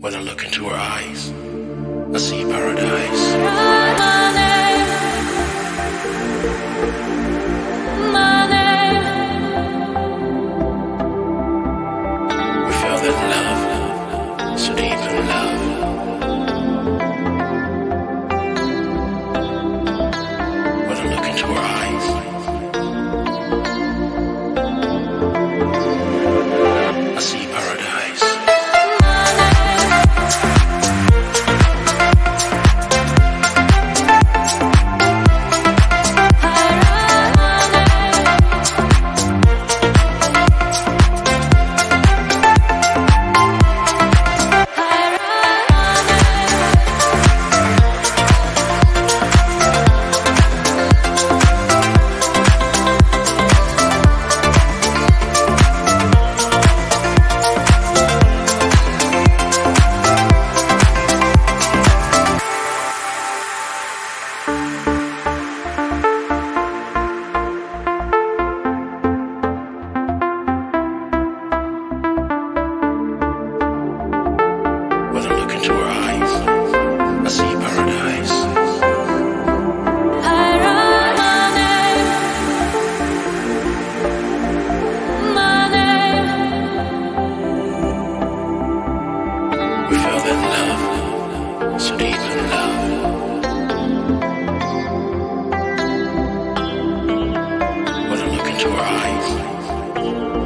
When I look into her eyes, I see paradise. When I look into her eyes.